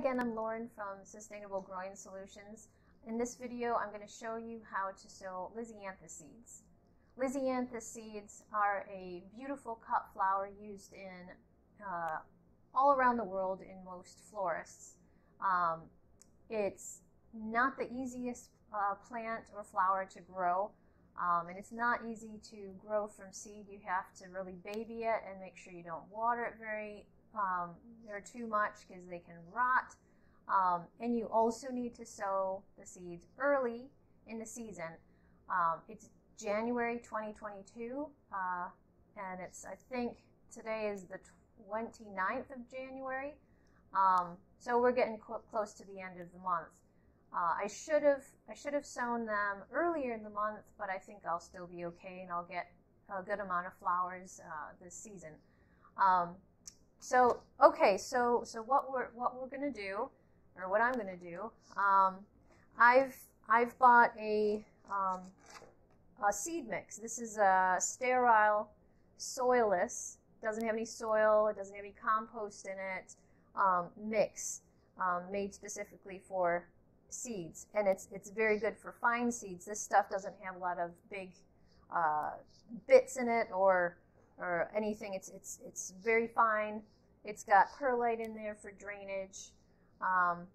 again, I'm Lauren from Sustainable Growing Solutions. In this video, I'm going to show you how to sow Lisianthus seeds. Lisianthus seeds are a beautiful cut flower used in uh, all around the world in most florists. Um, it's not the easiest uh, plant or flower to grow, um, and it's not easy to grow from seed. You have to really baby it and make sure you don't water it very um, or too much because they can rot. Um, and you also need to sow the seeds early in the season. Um, it's January 2022, uh, and it's I think today is the 29th of January. Um, so we're getting cl- close to the end of the month. Uh, I should have I should have sown them earlier in the month, but I think I'll still be okay, and I'll get a good amount of flowers uh, this season. Um, so okay, so so what we're what we're gonna do, or what I'm gonna do, um, I've I've bought a um, a seed mix. This is a sterile, soilless, doesn't have any soil, it doesn't have any compost in it, um, mix um, made specifically for seeds, and it's it's very good for fine seeds. This stuff doesn't have a lot of big uh, bits in it or or anything. It's it's it's very fine. It's got perlite in there for drainage, um,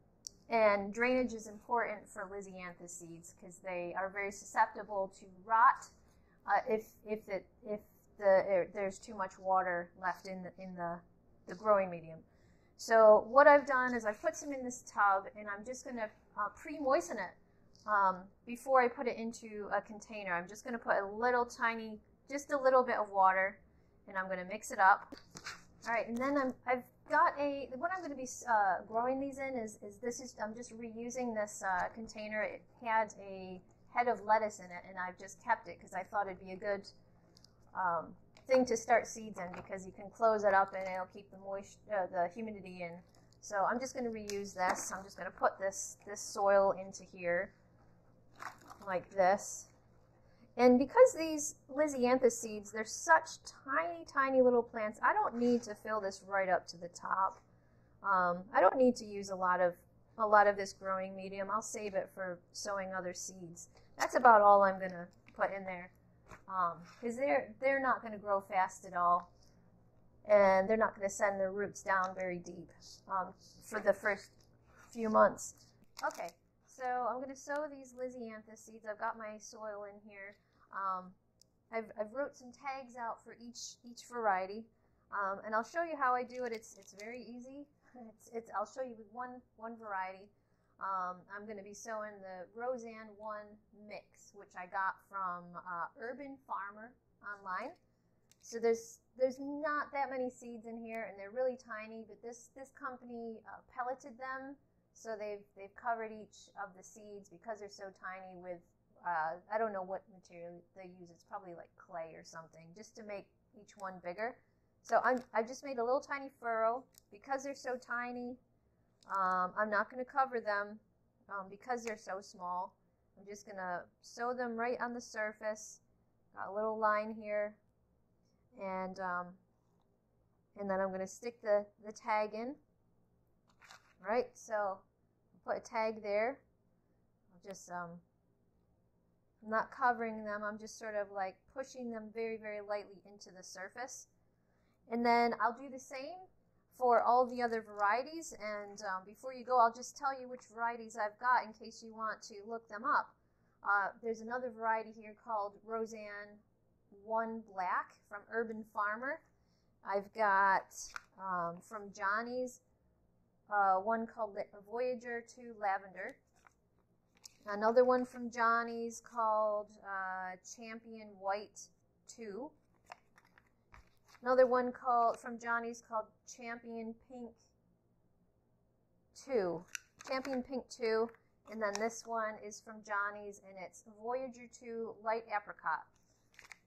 and drainage is important for Lisianthus seeds because they are very susceptible to rot uh, if if it if the there's too much water left in the in the the growing medium. So what I've done is I've put some in this tub and I'm just going to uh, pre-moisten it um, before I put it into a container. I'm just going to put a little tiny, just a little bit of water and I'm going to mix it up. All right, and then I'm, I've got a, what I'm going to be uh, growing these in is, is this is, I'm just reusing this uh, container. It had a head of lettuce in it, and I've just kept it because I thought it'd be a good um, thing to start seeds in because you can close it up and it'll keep the moist, uh, the humidity in. So I'm just going to reuse this. I'm just going to put this, this soil into here like this. And because these Lisianthus seeds, they're such tiny, tiny little plants, I don't need to fill this right up to the top. Um, I don't need to use a lot of a lot of this growing medium. I'll save it for sowing other seeds. That's about all I'm going to put in there because um, they're they're not going to grow fast at all, and they're not going to send their roots down very deep um, for the first few months. Okay, so I'm going to sow these Lisianthus seeds. I've got my soil in here. Um, I've, I've wrote some tags out for each each variety, um, and I'll show you how I do it. It's it's very easy. It's, it's I'll show you with one one variety. Um, I'm going to be sowing the Rosanne 1 mix, which I got from uh, Urban Farmer online. So there's there's not that many seeds in here, and they're really tiny. But this this company uh, pelleted them so they've they've covered each of the seeds because they're so tiny with uh, I don't know what material they use. It's probably like clay or something, just to make each one bigger. So I'm I just made a little tiny furrow because they're so tiny. Um, I'm not going to cover them um, because they're so small. I'm just going to sow them right on the surface. Got a little line here, and um, and then I'm going to stick the the tag in right? So put a tag there. I'll just, um, I'm not covering them. I'm just sort of like pushing them very, very lightly into the surface. And then I'll do the same for all the other varieties. And um, before you go, I'll just tell you which varieties I've got in case you want to look them up. Uh, there's another variety here called Rosanne 1 Black from Urban Farmer. I've got um, from Johnny's uh, one called Voyager 2 Lavender. Another one from Johnny's called uh, Champion White 2. Another one called from Johnny's called Champion Pink 2. Champion Pink 2. And then this one is from Johnny's and it's Voyager 2 Light Apricot.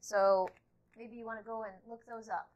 So maybe you want to go and look those up.